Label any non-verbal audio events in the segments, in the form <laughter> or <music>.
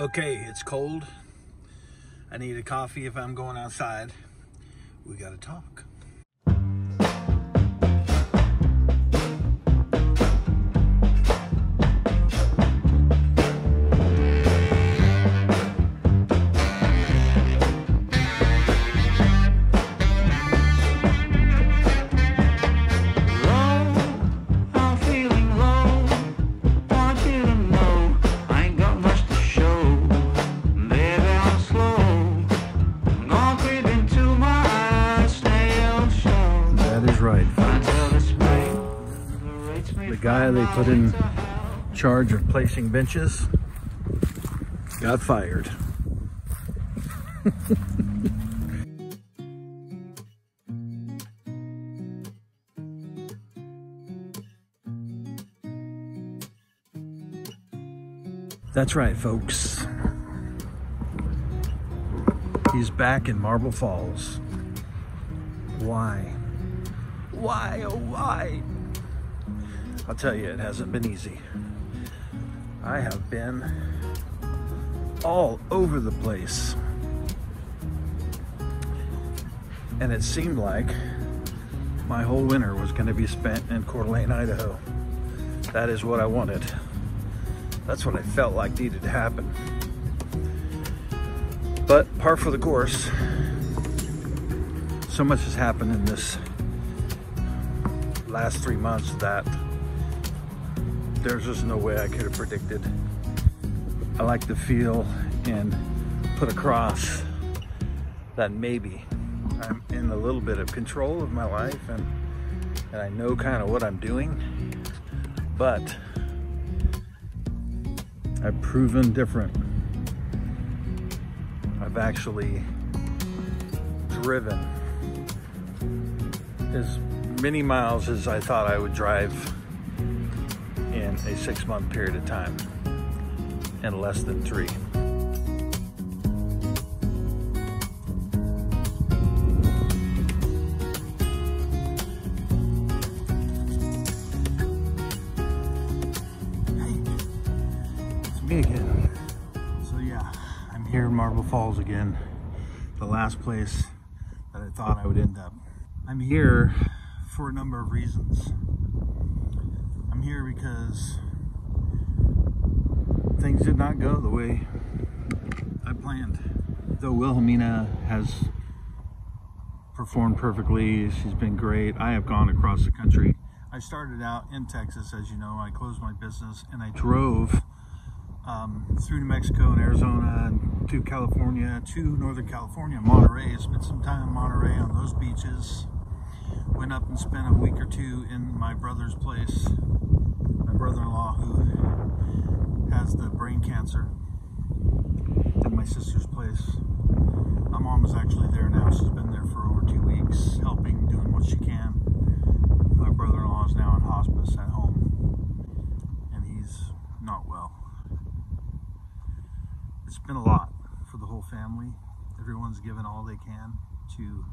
Okay, it's cold. I need a coffee if I'm going outside. We gotta talk. Guy they put in charge of placing benches got fired. <laughs> That's right, folks. He's back in Marble Falls. Why? Why, oh why? I'll tell you, it hasn't been easy. I have been all over the place. And it seemed like my whole winter was going to be spent in Coeur d'Alene, Idaho. That is what I wanted. That's what I felt like needed to happen. But par for the course. So much has happened in this last three months that there's just no way I could have predicted. I like to feel and put across that maybe I'm in a little bit of control of my life and, and I know kind of what I'm doing, but I've proven different. I've actually driven as many miles as I thought I would drive a six month period of time and less than three. Again. So yeah, I'm here in Marble Falls again, the last place that I thought I would end up. I'm here for a number of reasons. I'm here because things did not go the way I planned. Though Wilhelmina has performed perfectly, she's been great. I have gone across the country. I started out in Texas, as you know. I closed my business and I drove um, through New Mexico and Arizona and to California, to Northern California, Monterey. Spent some time in Monterey on those beaches. Went up and spent a week or two in my brother's place, brother-in-law who has the brain cancer, at my sister's place. My mom is actually there now. She's been there for over two weeks, helping, doing what she can. My brother-in-law is now in hospice at home, and he's not well. It's been a lot for the whole family. Everyone's given all they can to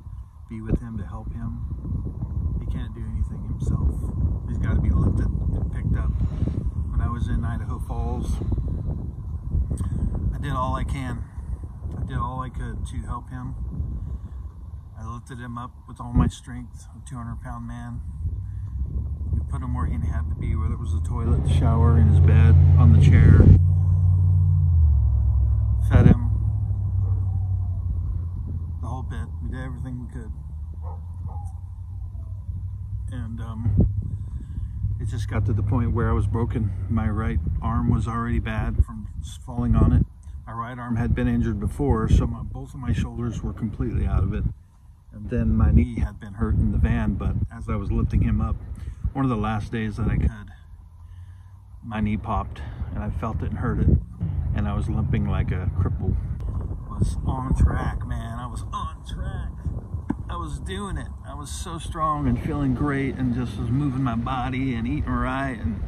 be with him, to help him. Can't do anything himself. He's got to be lifted and picked up. When I was in Idaho Falls, I did all I can. I did all I could to help him. I lifted him up with all my strength, a 200 pound man. We put him where he had to be, whether it was the toilet, the shower, in his bed, on the chair. Fed him. The whole bit. We did everything we could. And um, it just got to the point where I was broken. My right arm was already bad from falling on it. My right arm had been injured before, so my, both of my shoulders were completely out of it. And then my knee had been hurt in the van, but as I was lifting him up, one of the last days that I could, my knee popped and I felt it and hurt it. And I was limping like a cripple. Was on track, man. I was on track. I was doing it. I was so strong and feeling great and just was moving my body and eating right and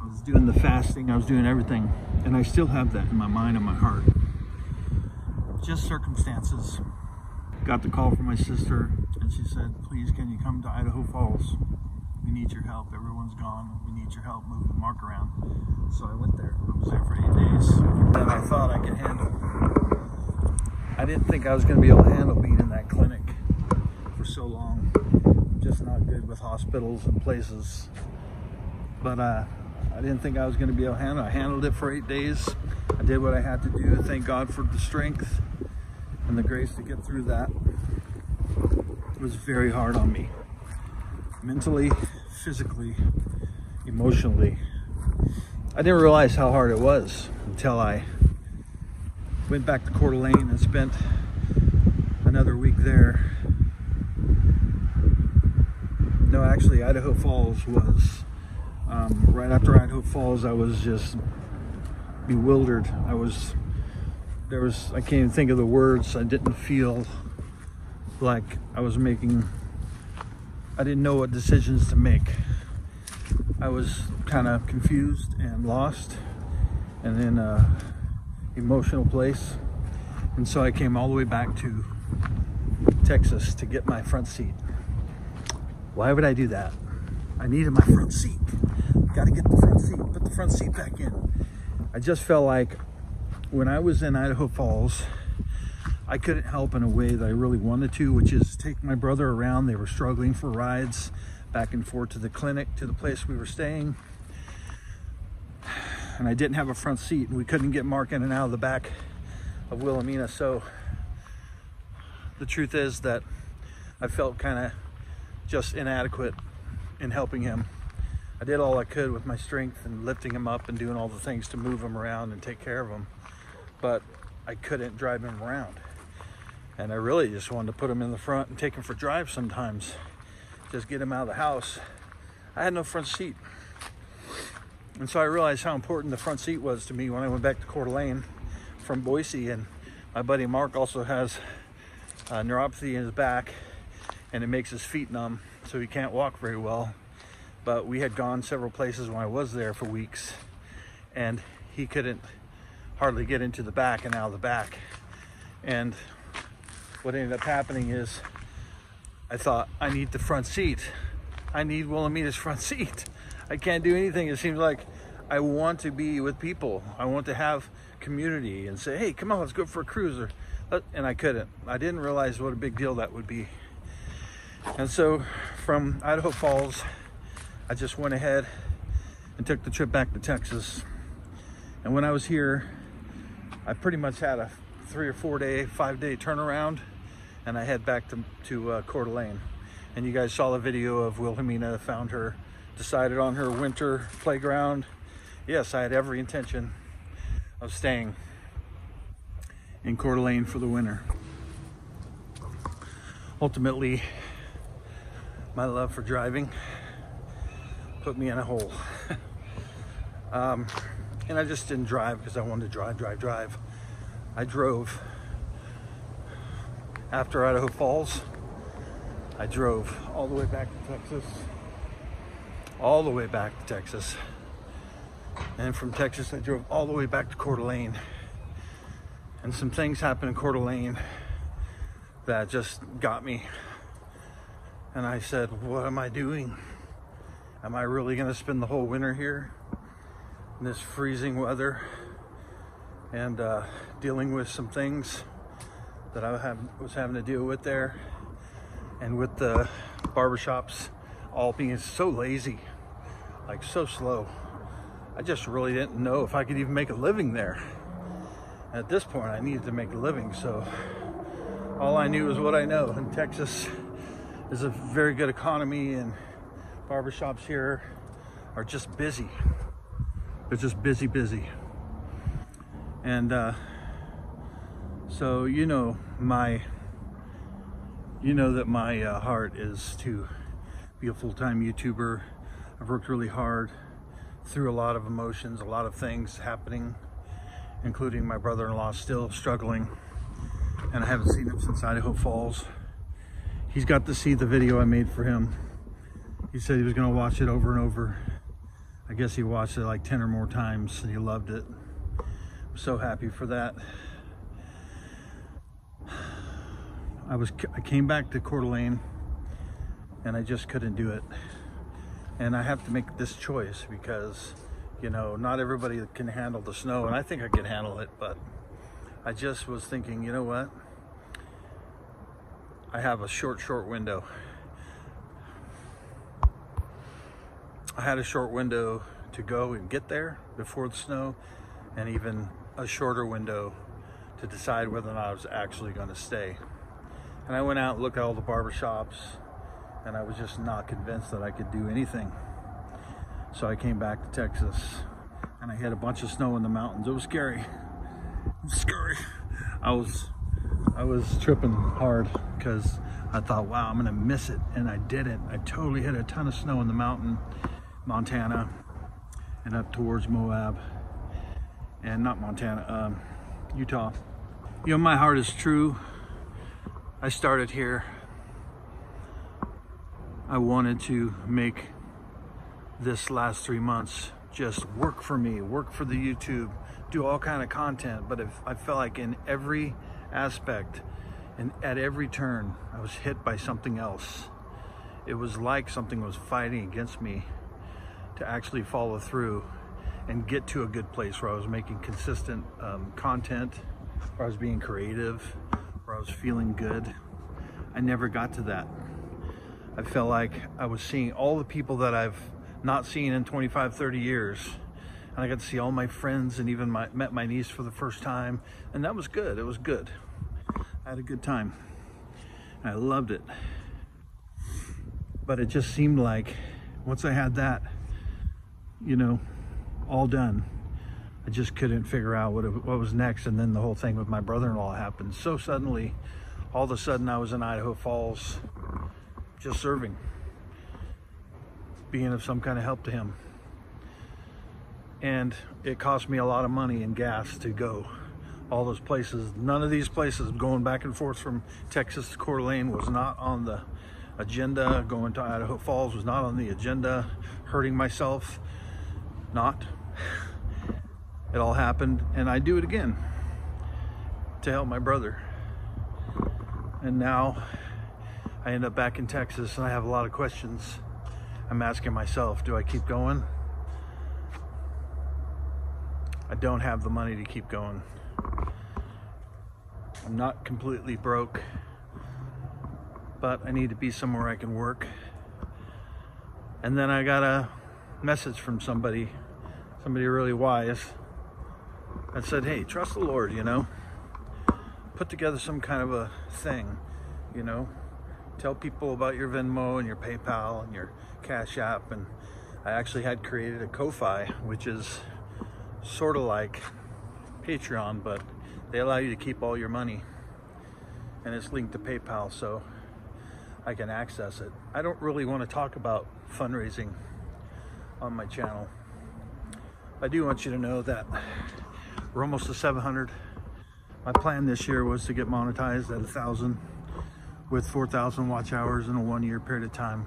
I was doing the fasting. I was doing everything. And I still have that in my mind and my heart. Just circumstances. Got the call from my sister and she said, please can you come to Idaho Falls? We need your help. Everyone's gone. We need your help moving the Mark around. So I went there. I was there for eight days. than I thought I could handle. I didn't think I was going to be able to handle being in that clinic so long. I'm just not good with hospitals and places. But uh, I didn't think I was going to be able to handle it. I handled it for eight days. I did what I had to do. Thank God for the strength and the grace to get through that. It was very hard on me. Mentally, physically, emotionally. I didn't realize how hard it was until I went back to Coeur d'Alene and spent another week there. No, actually, Idaho Falls was um, right after Idaho Falls. I was just bewildered. I was there was I can't even think of the words. I didn't feel like I was making. I didn't know what decisions to make. I was kind of confused and lost, and in a emotional place. And so I came all the way back to Texas to get my front seat. Why would I do that? I needed my front seat. Got to get the front seat, put the front seat back in. I just felt like when I was in Idaho Falls, I couldn't help in a way that I really wanted to, which is take my brother around. They were struggling for rides back and forth to the clinic, to the place we were staying. And I didn't have a front seat. And we couldn't get Mark in and out of the back of Wilhelmina. So the truth is that I felt kind of just inadequate in helping him. I did all I could with my strength and lifting him up and doing all the things to move him around and take care of him. But I couldn't drive him around. And I really just wanted to put him in the front and take him for drives sometimes. Just get him out of the house. I had no front seat. And so I realized how important the front seat was to me when I went back to Coeur d'Alene from Boise. And my buddy Mark also has uh, neuropathy in his back and it makes his feet numb, so he can't walk very well. But we had gone several places when I was there for weeks and he couldn't hardly get into the back and out of the back. And what ended up happening is I thought, I need the front seat. I need Wilhelmina's front <laughs> seat. I can't do anything. It seems like I want to be with people. I want to have community and say, hey, come on, let's go for a cruise. Or, and I couldn't. I didn't realize what a big deal that would be. And so from Idaho Falls, I just went ahead and took the trip back to Texas. And when I was here, I pretty much had a three or four day, five day turnaround and I head back to, to uh, Coeur d'Alene. And you guys saw the video of Wilhelmina found her, decided on her winter playground. Yes, I had every intention of staying in Coeur d'Alene for the winter. Ultimately, my love for driving put me in a hole. <laughs> um, and I just didn't drive because I wanted to drive, drive, drive. I drove after Idaho Falls. I drove all the way back to Texas, all the way back to Texas. And from Texas, I drove all the way back to Coeur d'Alene. And some things happened in Coeur d'Alene that just got me. And I said, what am I doing? Am I really gonna spend the whole winter here in this freezing weather and uh, dealing with some things that I have, was having to deal with there and with the barbershops all being so lazy, like so slow. I just really didn't know if I could even make a living there. At this point, I needed to make a living, so all I knew was what I know. In Texas is a very good economy and barbershops here are just busy. They're just busy, busy. And uh, so, you know, my, you know that my uh, heart is to be a full-time YouTuber. I've worked really hard through a lot of emotions, a lot of things happening, including my brother-in-law still struggling. And I haven't seen him since Idaho Falls. He's got to see the video I made for him. He said he was gonna watch it over and over. I guess he watched it like 10 or more times and he loved it. I'm so happy for that. I was I came back to Coeur d'Alene and I just couldn't do it. And I have to make this choice because You know, not everybody can handle the snow, and I think I can handle it, but I just was thinking, you know what? I have a short, short window. I had a short window to go and get there before the snow, and even a shorter window to decide whether or not I was actually going to stay. And I went out and looked at all the barber shops, and I was just not convinced that I could do anything. So I came back to Texas, and I hit a bunch of snow in the mountains. It was scary. It was scary. I was, I was tripping hard because I thought, wow, I'm gonna miss it, and I didn't. I totally hit a ton of snow in the mountain, Montana, and up towards Moab, and not Montana, um, Utah. You know, my heart is true. I started here. I wanted to make this last three months just work for me, work for the YouTube, do all kind of content. But if I felt like in every aspect and at every turn, I was hit by something else. It was like something was fighting against me to actually follow through and get to a good place where I was making consistent um, content, where I was being creative, where I was feeling good. I never got to that. I felt like I was seeing all the people that I've not seen in 25, 30 years. And I got to see all my friends and even my, met my niece for the first time. And that was good. It was good. I had a good time. I loved it. But it just seemed like once I had that, you know, all done, I just couldn't figure out what, it, what was next. And then the whole thing with my brother-in-law happened. So suddenly, all of a sudden I was in Idaho Falls just serving, being of some kind of help to him. And it cost me a lot of money and gas to go all those places. None of these places going back and forth from Texas to Coeur d'Alene was not on the agenda. Going to Idaho Falls was not on the agenda. Hurting myself, not. It all happened and I do it again to help my brother. And now I end up back in Texas and I have a lot of questions. I'm asking myself, do I keep going? I don't have the money to keep going. I'm not completely broke, but I need to be somewhere I can work. And then I got a message from somebody, somebody really wise, that said, hey, trust the Lord, you know? Put together some kind of a thing, you know? Tell people about your Venmo and your PayPal and your Cash App. And I actually had created a Ko-Fi, which is sort of like Patreon, but they allow you to keep all your money and it's linked to PayPal so I can access it. I don't really want to talk about fundraising on my channel. I do want you to know that we're almost to 700. My plan this year was to get monetized at a thousand with 4,000 watch hours in a one year period of time.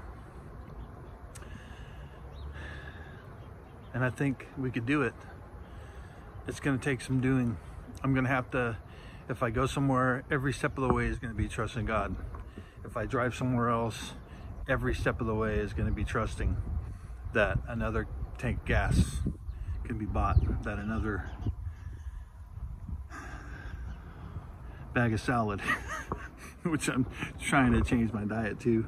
And I think we could do it. It's going to take some doing. I'm going to have to, if I go somewhere, every step of the way is going to be trusting God. If I drive somewhere else, every step of the way is going to be trusting that another tank gas can be bought, that another bag of salad, <laughs> which I'm trying to change my diet to.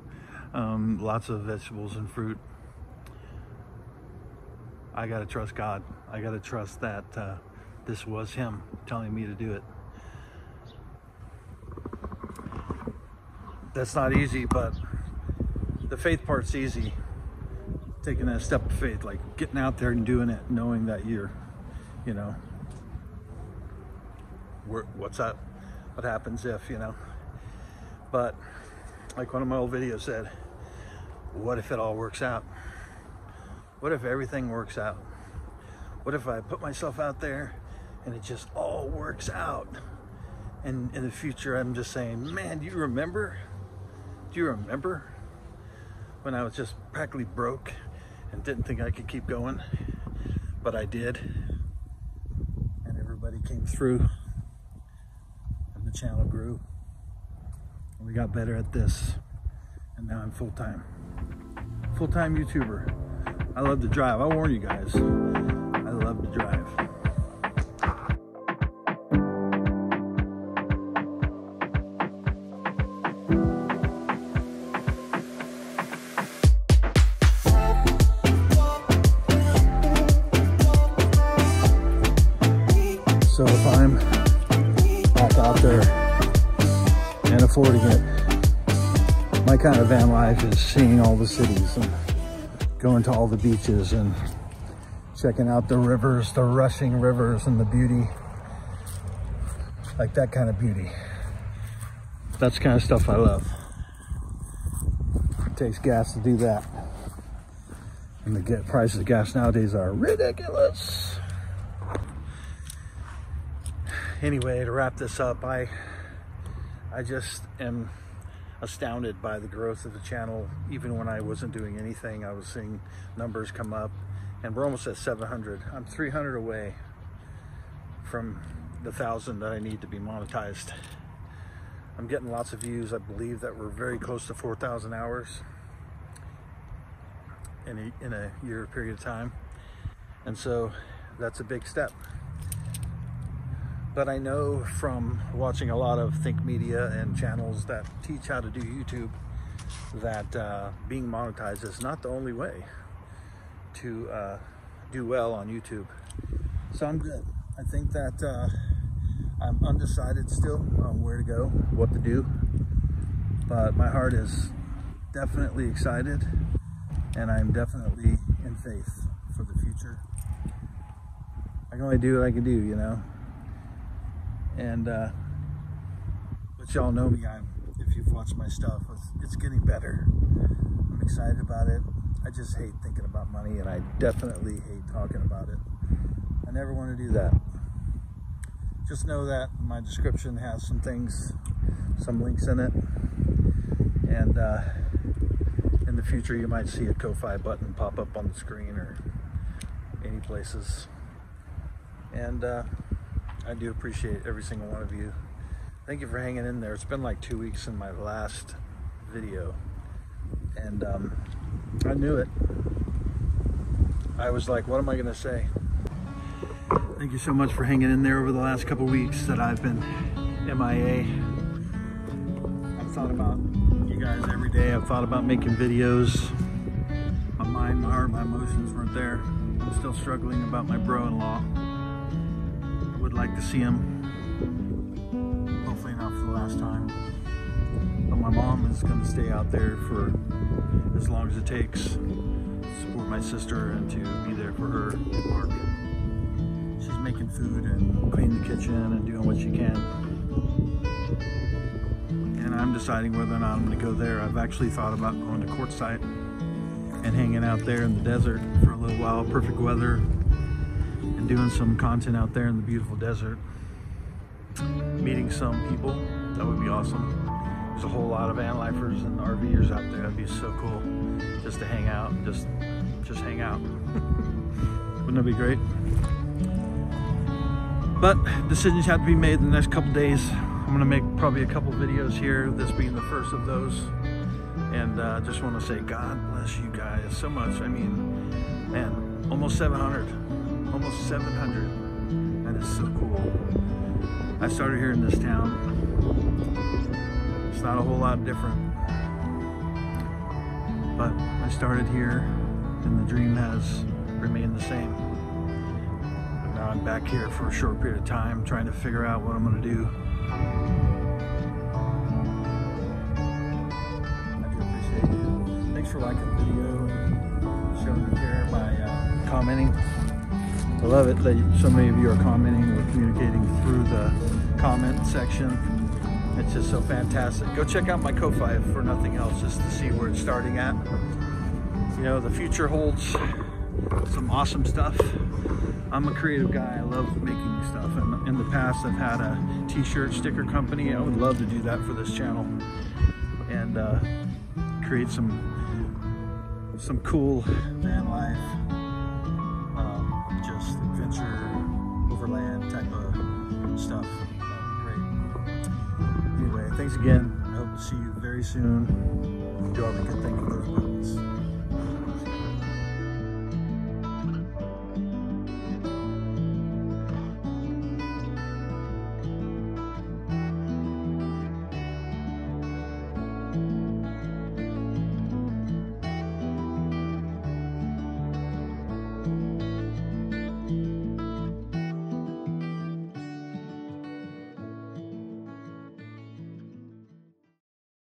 Um, lots of vegetables and fruit. I got to trust God. I got to trust that uh, this was Him telling me to do it. That's not easy, but the faith part's easy. Taking that step of faith, like getting out there and doing it, knowing that you're, you know, what's up, what happens if, you know. But like one of my old videos said, what if it all works out? What if everything works out? What if I put myself out there and it just all works out? And in the future, I'm just saying, man, do you remember? Do you remember when I was just practically broke and didn't think I could keep going? But I did. And everybody came through and the channel grew. And we got better at this. And now I'm full-time. Full-time YouTuber. I love to drive. I warn you guys. Drive. So if I'm back out there and affording it, my kind of van life is seeing all the cities and going to all the beaches and checking out the rivers, the rushing rivers and the beauty. Like that kind of beauty. That's kind of stuff I love. It takes gas to do that. And the prices of gas nowadays are ridiculous. Anyway, to wrap this up, I I just am astounded by the growth of the channel. Even when I wasn't doing anything, I was seeing numbers come up and we're almost at 700. I'm 300 away from the thousand that I need to be monetized. I'm getting lots of views. I believe that we're very close to 4,000 hours in a, in a year period of time. And so that's a big step. But I know from watching a lot of Think Media and channels that teach how to do YouTube that uh, being monetized is not the only way to uh, do well on YouTube. So I'm good. I think that uh, I'm undecided still on where to go, what to do. But my heart is definitely excited and I'm definitely in faith for the future. I can only do what I can do, you know? and uh, but y'all know me. I'm if you've watched my stuff, it's, it's getting better. I'm excited about it. I just hate thinking about money, and I definitely hate talking about it. I never want to do that. Just know that my description has some things, some links in it, and uh, in the future you might see a Ko-Fi button pop up on the screen or any places. And uh, I do appreciate every single one of you. Thank you for hanging in there. It's been like two weeks in my last video, and um, I knew it. I was like, what am I gonna say? Thank you so much for hanging in there over the last couple weeks that I've been MIA. I've thought about you guys every day. I've thought about making videos. My mind, my heart, my emotions weren't there. I'm still struggling about my bro-in-law I would like to see him. Mom is going to stay out there for as long as it takes to support my sister and to be there for her at work. She's making food and cleaning the kitchen and doing what she can. And I'm deciding whether or not I'm going to go there. I've actually thought about going to Quartzsite and hanging out there in the desert for a little while. Perfect weather, and doing some content out there in the beautiful desert. Meeting some people, that would be awesome. There's a whole lot of van lifers and RVers out there. That'd be so cool just to hang out, just just hang out. <laughs> Wouldn't that be great? But decisions have to be made in the next couple days. I'm gonna make probably a couple videos here, this being the first of those. And uh, just want to say God bless you guys so much. I mean, man, almost 700 almost 700. That is so cool. I started here in this town. Not a whole lot different. But I started here and the dream has remained the same. But now I'm back here for a short period of time trying to figure out what I'm going to do. I do appreciate you. Thanks for liking the video and showing me care by uh, commenting. I love it that so many of you are commenting or communicating through the comment section. It's just so fantastic. Go check out my Ko-Fi for nothing else, just to see where it's starting at. You know, the future holds some awesome stuff. I'm a creative guy. I love making stuff. And in the past, I've had a t-shirt sticker company. I would love to do that for this channel and uh, create some some cool van life just adventure, overland type of stuff. Thanks again. I hope to see you very soon. Do all the good things with those buttons.